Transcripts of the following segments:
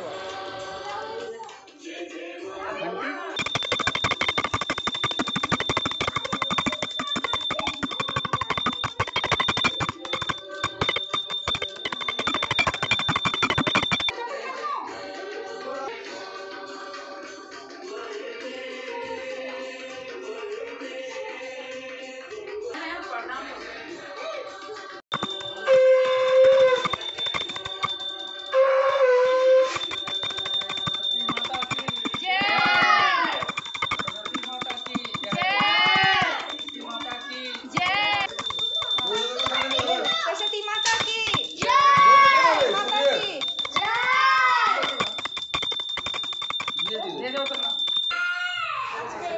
क्या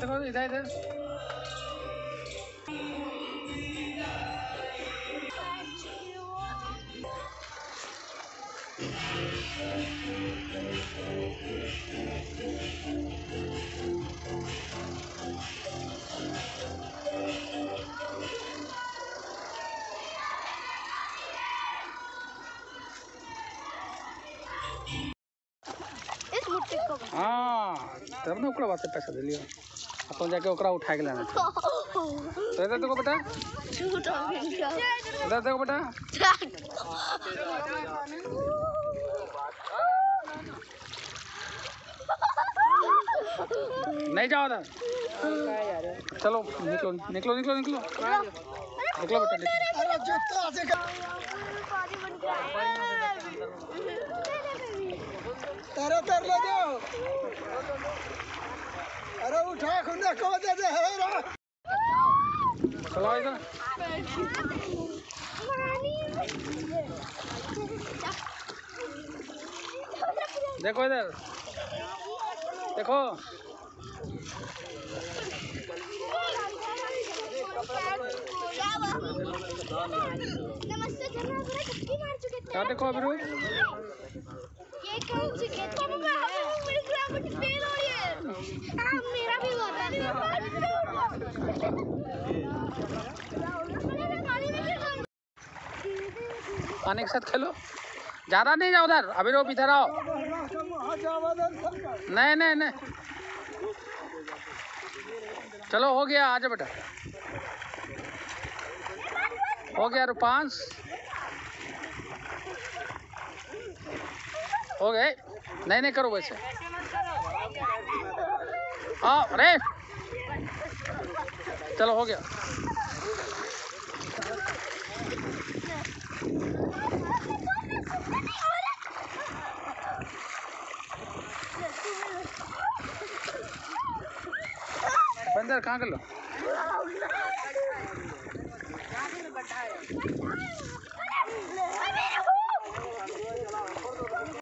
देखो इधर इधर इस मुट्ठी को हाँ तब ना ओकरा बात पैसा दे लियो अपन जाके ओकरा उठा के लाना तो इधर देखो बेटा। इधर देखो बेटा। नहीं जाओ उधर। चलो, निकलो निकलो निकलो निकलो। निकलो बेटा, निकलो। अरे तर देखो इधर। देखो। क्या देखो अभी ये कौन सी खेत? मैं हम मेरे ग्राउंड फेल हो है हाँ। हुआ था पानी के साथ खेलो। ज़्यादा नहीं जाओ उधर। अभी रो इधर आओ। नहीं नहीं नहीं। चलो, हो गया आजा बेटा। हो गया, रूपांश। हो गए। नहीं नहीं करो वैसे। अरे चलो हो गया। बंदर कहाँ कर लो